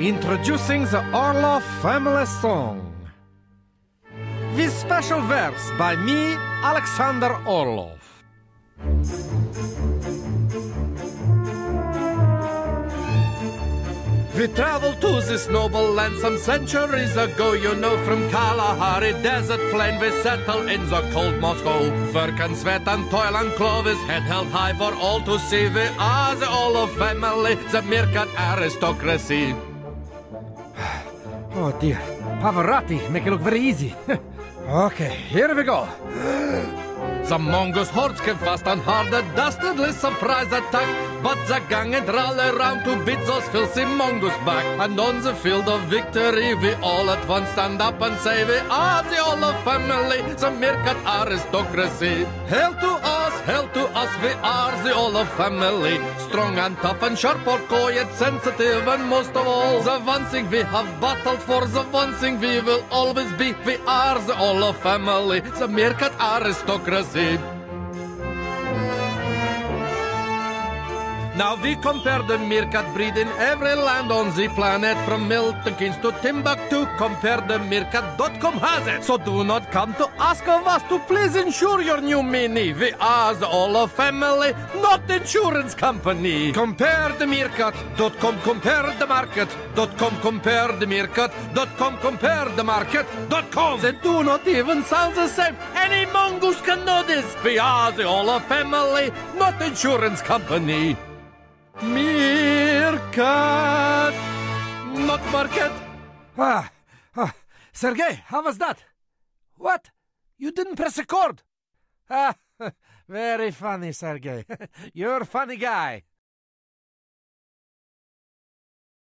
Introducing the Orlov family song. With special verse by me, Alexander Orlov. We traveled to this noble land some centuries ago. You know, from Kalahari desert plain, we settled in the cold Moscow. Work and sweat and toil and clothes, head held high for all to see. We are the Orlov family, the Meerkat aristocracy. Oh dear, Pavarotti make it look very easy. okay, here we go. The Mongols hordes came fast and hard, a dastardly surprise attack. But the gang and rally around to beat those filthy Mongols back. And on the field of victory, we all at once stand up and say we are the Orlov family, the Meerkat aristocracy. Hail to us, hail to us, we are the Orlov family. Strong and tough and sharp, or yet sensitive, and most of all, the one thing we have battled for, the one thing we will always be. We are the Orlov family, the Meerkat aristocracy. Now we compare the Meerkat breed in every land on the planet From Milton Keynes to Timbuktu Compare the Meerkat.com has it. So do not come to ask of us to please insure your new Mini. We are the Orlov family, not insurance company. Compare the Meerkat.com, compare the market.com Compare the Meerkat.com, compare the market.com They do not even sound the same. Any mongoose can know this. We are the Orlov family, not insurance company Meerkat, not market. Ah, ah, Sergey, how was that? What? You didn't press a chord? Ah, very funny, Sergey. You're a funny guy.